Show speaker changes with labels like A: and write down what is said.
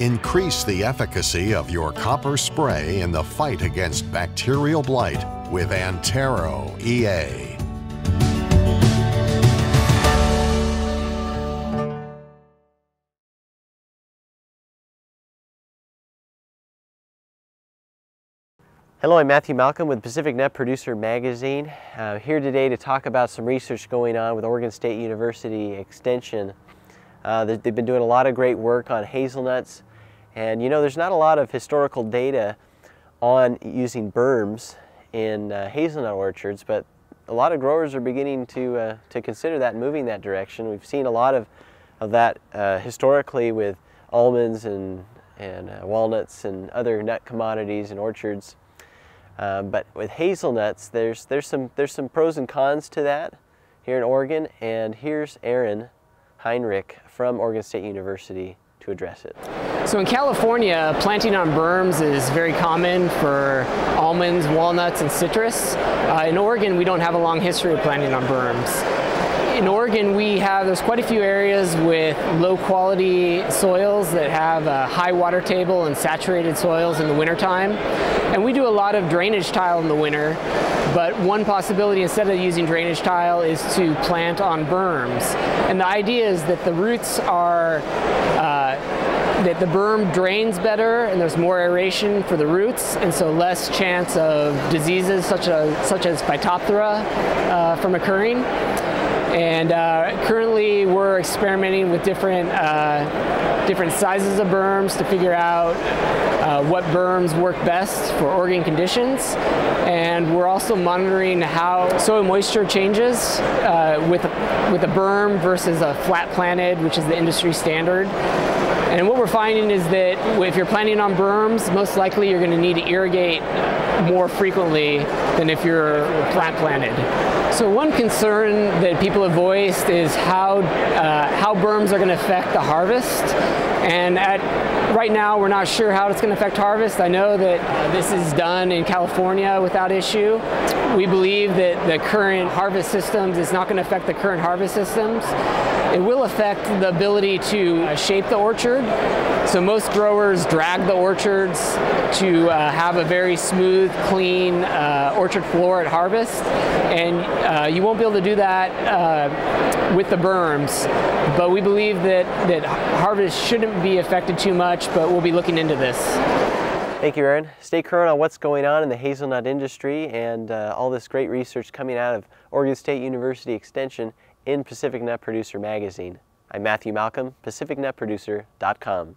A: Increase the efficacy of your copper spray in the fight against bacterial blight with Antero EA.
B: Hello, I'm Matthew Malcolm with Pacific Nut Producer Magazine. Uh, here today to talk about some research going on with Oregon State University Extension. Uh, they've been doing a lot of great work on hazelnuts and you know there's not a lot of historical data on using berms in uh, hazelnut orchards but a lot of growers are beginning to, uh, to consider that moving that direction. We've seen a lot of, of that uh, historically with almonds and, and uh, walnuts and other nut commodities and orchards. Um, but with hazelnuts, there's, there's, some, there's some pros and cons to that here in Oregon. And here's Aaron Heinrich from Oregon State University to address it.
C: So in California, planting on berms is very common for almonds, walnuts, and citrus. Uh, in Oregon, we don't have a long history of planting on berms in Oregon, we have, there's quite a few areas with low quality soils that have a high water table and saturated soils in the wintertime. And we do a lot of drainage tile in the winter, but one possibility instead of using drainage tile is to plant on berms. And the idea is that the roots are uh, that the berm drains better and there's more aeration for the roots and so less chance of diseases such as, such as Phytophthora uh, from occurring. And uh, currently we're experimenting with different, uh, different sizes of berms to figure out uh, what berms work best for Oregon conditions. And we're also monitoring how soil moisture changes uh, with, a, with a berm versus a flat planted, which is the industry standard. And what we're finding is that if you're planting on berms, most likely you're going to need to irrigate more frequently than if you're flat planted. So one concern that people have voiced is how, uh, how berms are going to affect the harvest. And at, right now, we're not sure how it's going to affect harvest. I know that uh, this is done in California without issue. We believe that the current harvest systems is not going to affect the current harvest systems. It will affect the ability to uh, shape the orchard. So most growers drag the orchards to uh, have a very smooth, clean uh, orchard floor at harvest. And uh, you won't be able to do that uh, with the berms. But we believe that, that harvest shouldn't be affected too much, but we'll be looking into this.
B: Thank you, Aaron. Stay current on what's going on in the hazelnut industry and uh, all this great research coming out of Oregon State University Extension in Pacific Nut Producer Magazine. I'm Matthew Malcolm, PacificNutProducer.com.